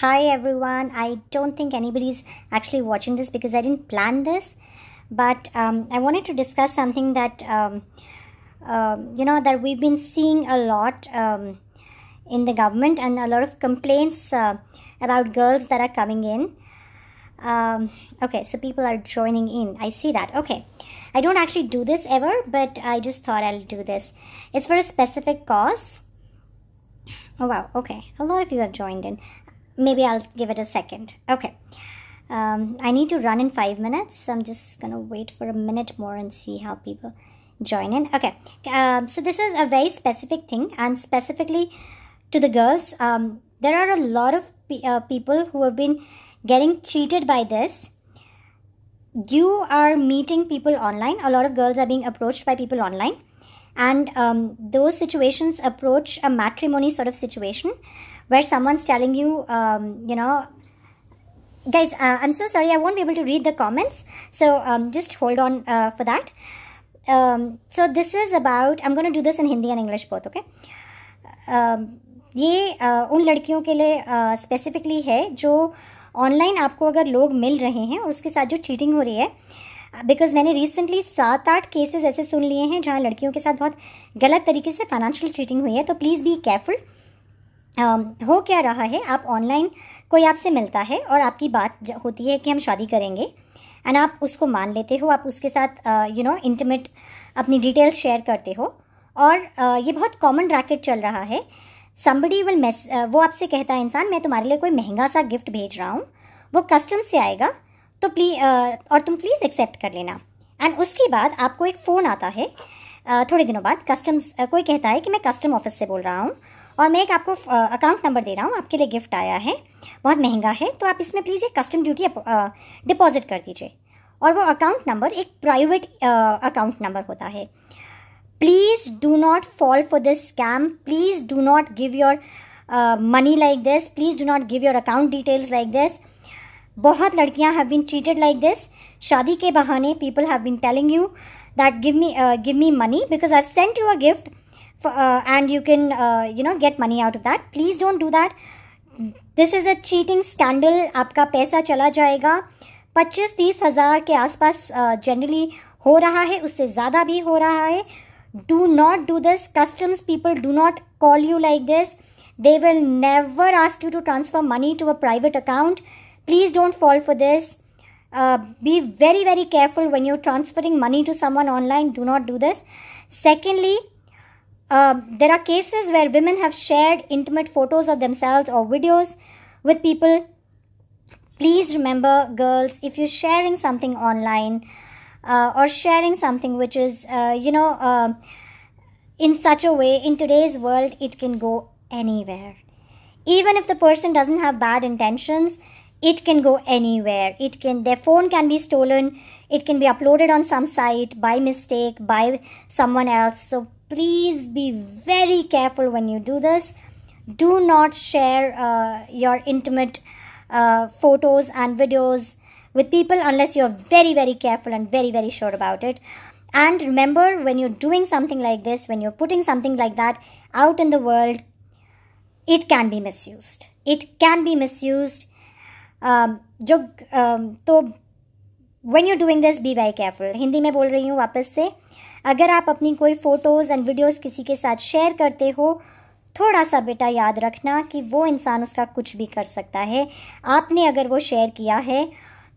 Hi everyone. I don't think anybody's actually watching this because I didn't plan this, but um, I wanted to discuss something that um, um you know that we've been seeing a lot um, in the government and a lot of complaints uh, about girls that are coming in. Um, okay, so people are joining in. I see that. Okay, I don't actually do this ever, but I just thought I'll do this. It's for a specific cause. Oh wow. Okay, a lot of you have joined in maybe I'll give it a second. Okay. Um, I need to run in five minutes. So I'm just going to wait for a minute more and see how people join in. Okay. Um, so this is a very specific thing and specifically to the girls. Um, there are a lot of pe- uh, people who have been getting cheated by this. You are meeting people online. A lot of girls are being approached by people online. And um, those situations approach a matrimony sort of situation where someone's telling you, um, you know, guys, uh, I'm so sorry, I won't be able to read the comments. So um, just hold on uh, for that. Um, so this is about, I'm going to do this in Hindi and English both, okay? Um, ये uh, उन लड़कियों के लिए specifically uh, है जो online आपको अगर लोग मिल रहे हैं और उसके साथ जो चीटिंग हो रही है बिकॉज़ मैंने रिसेंटली सात आठ केसेस ऐसे सुन लिए हैं जहाँ लड़कियों के साथ बहुत गलत तरीके से फाइनेंशियल चीटिंग हुई है तो प्लीज़ बी केयरफुल हो क्या रहा है? आप ऑनलाइन कोई आपसे मिलता है और आपकी बात होती है कि हम शादी करेंगे एंड आप उसको मान लेते हो आप उसके साथ यू नो इंटीमेट अपनी डिटेल्स शेयर करते हो और uh, ये बहुत कॉमन रैकेट चल रहा है। समबडी विल मेस वो आपसे कहता है इंसान मैं तुम्हारे लिए कोई महँगा सा गिफ्ट भेज रहा हूँ। वो कस्टम से आएगा तो प्ली uh, और तुम प्लीज़ एक्सेप्ट कर लेना। एंड उसके बाद आपको एक फ़ोन आता है uh, थोड़े दिनों बाद कस्टम्स कोई कहता है कि मैं कस्टम ऑफ़िस से बोल रहा हूँ और मैं एक आपको अकाउंट नंबर दे रहा हूँ, आपके लिए गिफ्ट आया है, बहुत महँगा है तो आप इसमें प्लीज़ एक कस्टम ड्यूटी डिपॉजिट कर दीजिए। और वो अकाउंट नंबर एक प्राइवेट अकाउंट नंबर होता है। Please do not fall for this scam please do not give your money like this please do not give your account details like this बहुत लड़कियाँ have been cheated like this शादी के बहाने people have been telling you that give me give me money because I sent you a gift uh, and you can uh, you know get money out of that please don't do that this is a cheating scandal आपका पैसा चला जाएगा पच्चीस तीस हज़ार के आसपास generally uh, हो रहा है उससे ज़्यादा भी हो रहा है do not do this customs people do not call you like this they will never ask you to transfer money to a private account please don't fall for this uh, be very very careful when you're transferring money to someone online do not do this secondly uh, there are cases where women have shared intimate photos of themselves or videos with people. Please remember, girls, if you're sharing something online uh, or sharing something which is, uh, you know, uh, in such a way, in today's world, it can go anywhere. Even if the person doesn't have bad intentions, it can go anywhere. It can, their phone can be stolen. It can be uploaded on some site by mistake by someone else. So please be very careful when you do this do not share uh, your intimate uh, photos and videos with people unless you're very very careful and very very sure about it and remember when you're doing something like this when you're putting something like that out in the world it can be misused it can be misused um, जो um, तो when you're doing this be very careful Hindi में बोल रही हूँ वापस से अगर आप अपनी कोई फ़ोटोज़ एंड वीडियोज़ किसी के साथ शेयर करते हो, थोड़ा सा बेटा याद रखना कि वो इंसान उसका कुछ भी कर सकता है। आपने अगर वो शेयर किया है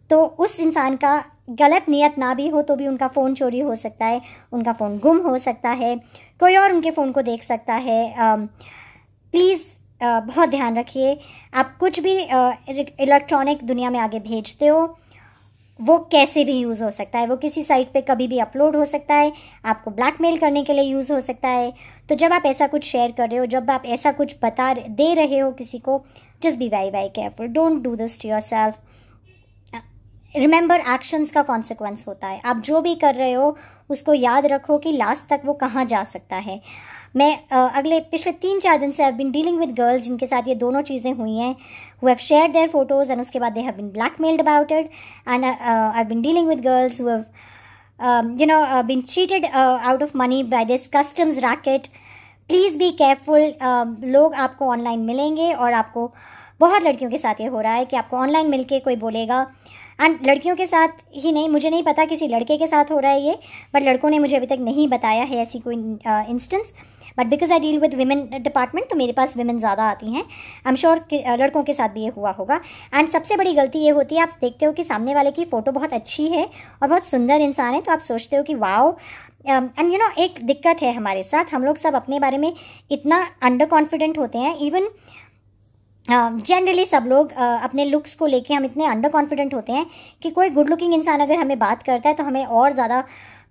तो उस इंसान का गलत नियत ना भी हो तो भी उनका फ़ोन चोरी हो सकता है, उनका फ़ोन गुम हो सकता है, कोई और उनके फ़ोन को देख सकता है। प्लीज़ बहुत ध्यान रखिए। आप कुछ भी इलेक्ट्रॉनिक दुनिया में आगे भेजते हो वो कैसे भी यूज़ हो सकता है? वो किसी साइट पे कभी भी अपलोड हो सकता है, आपको ब्लैकमेल करने के लिए यूज़ हो सकता है। तो जब आप ऐसा कुछ शेयर कर रहे हो, जब आप ऐसा कुछ बता दे रहे हो किसी को just be very very careful don't do this to yourself remember actions का कॉन्सिक्वेंस होता है। आप जो भी कर रहे हो, उसको याद रखो कि लास्ट तक वो कहाँ जा सकता है। मैं अगले पिछले तीन चार दिन से I been dealing with girls जिनके साथ ये दोनों चीज़ें हुई हैं। Who have share their photos and उसके बाद they have been blackmailed about it and I been dealing with girls who have you been cheated uh, out of money by this customs racket. Please be careful लोग आपको online मिलेंगे और आपको बहुत लड़कियों के साथ ये हो रहा है कि आपको ऑनलाइन मिल के कोई बोलेगा। एंड लड़कियों के साथ ही नहीं, मुझे नहीं पता किसी लड़के के साथ हो रहा है ये बट लड़कों ने मुझे अभी तक नहीं बताया है ऐसी कोई instance but because I deal with women department तो मेरे पास वीमेन ज़्यादा आती हैं. आई एम श्योर लड़कों के साथ भी ये हुआ होगा. एंड सबसे बड़ी गलती ये होती है, आप देखते हो कि सामने वाले की फ़ोटो बहुत अच्छी है और बहुत सुंदर इंसान है तो आप सोचते हो कि वाओ एंड यू नो एक दिक्कत है हमारे साथ, हम लोग सब अपने बारे में इतना अंडर कॉन्फिडेंट होते हैं. इवन जनरली uh, सब लोग uh, अपने लुक्स को लेके हम इतने अंडर कॉन्फिडेंट होते हैं कि कोई गुड लुकिंग इंसान अगर हमें बात करता है तो हमें और ज़्यादा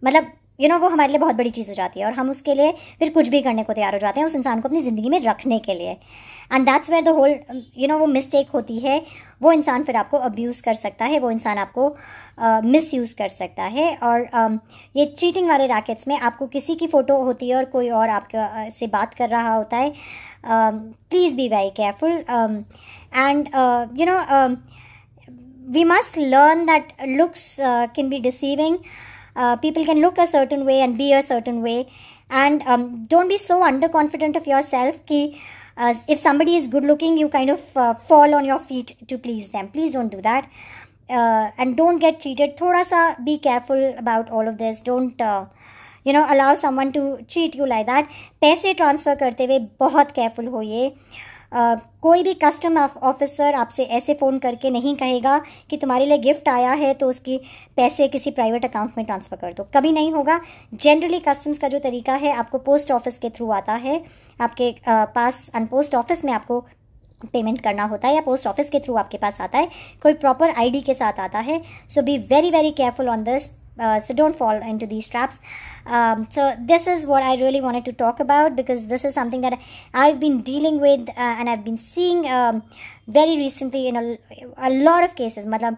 मतलब यू नो वो हमारे लिए बहुत बड़ी चीज़ हो जाती है और हम उसके लिए फिर कुछ भी करने को तैयार हो जाते हैं उस इंसान को अपनी ज़िंदगी में रखने के लिए। And that's where the whole you know वो मिस्टेक होती है। वो इंसान फिर आपको अब्यूज़ कर सकता है वो इंसान आपको मिस uh, यूज़ कर सकता है और um, ये चीटिंग वाले रैकेट्स में आपको किसी की फ़ोटो होती है और कोई और आपके uh, से बात कर रहा होता है please be very careful and you know we must learn that looks can be deceiving uh, people can look a certain way and be a certain way and um, don't be so underconfident of yourself ki uh, if somebody is good looking you kind of uh, fall on your feet to please them please don't do that uh, and don't get cheated thoda sa be careful about all of this don't uh, you know allow someone to cheat you like that पैसे transfer करते हुए बहुत careful होइए कोई भी custom officer आपसे ऐसे phone करके नहीं कहेगा कि तुम्हारे लिए गिफ्ट आया है तो उसकी पैसे किसी प्राइवेट अकाउंट में ट्रांसफ़र कर दो। कभी नहीं होगा। जनरली कस्टम्स का जो तरीका है, आपको पोस्ट ऑफ़िस के थ्रू आता है। आपके पास पोस्ट ऑफ़िस में आपको पेमेंट करना होता है या पोस्ट ऑफ़िस के थ्रू आपके पास आता है। कोई प्रॉपर आईडी के साथ आता है। So be very very careful on this uh, so don't fall into these traps um, so this is what i really wanted to talk about because this is something that i've been dealing with uh, and i've been seeing um, very recently in a, a lot of cases मतलब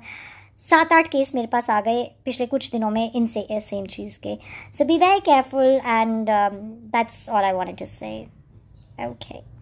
सात आठ case मेरे पास आ गए पिछले कुछ दिनों में इनसे सेम चीज़ के so be very careful and that's all I wanted to say okay